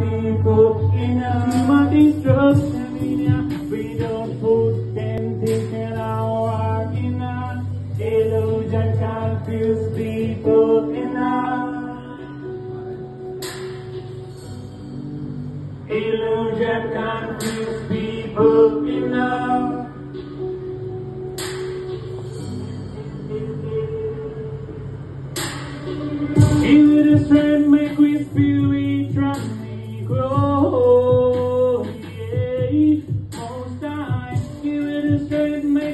people in my destruction in. We don't put them thinking our in a illusion confuse people in a illusion confuse people in a Give it a strength, make we spiritually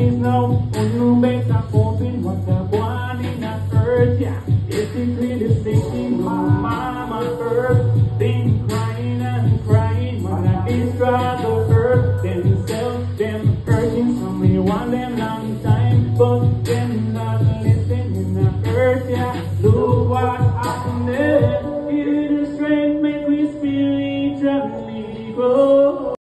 is now. Unu better coping what the one me the earth, yeah. It's the greatest thing in my heart earth. Crying and crying, but I destroy the earth. Themselves, them hurting, from me, want them long time, but